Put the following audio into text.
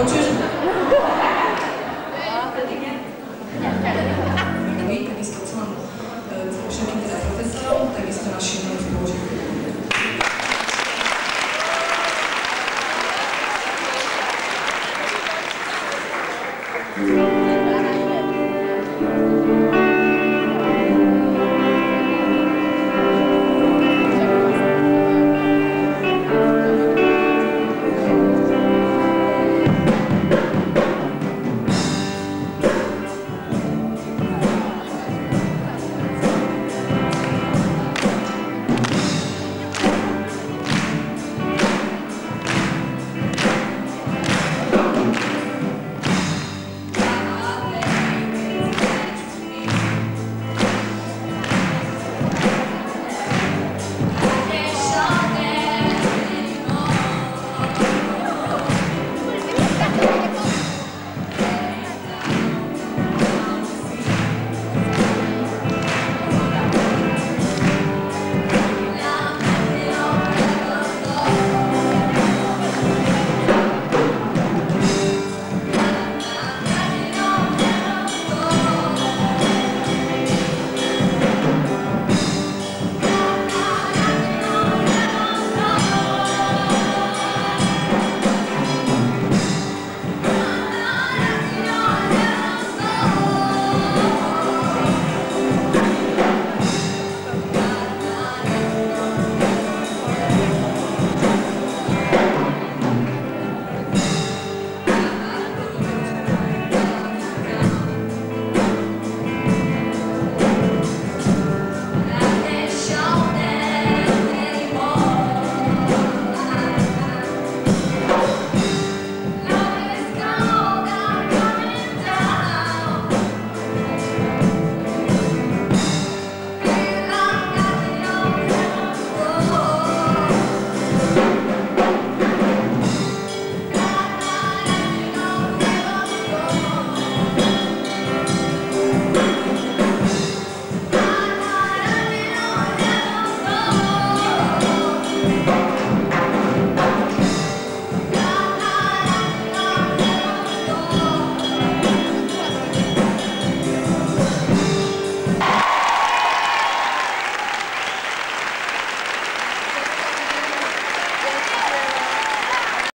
我就是。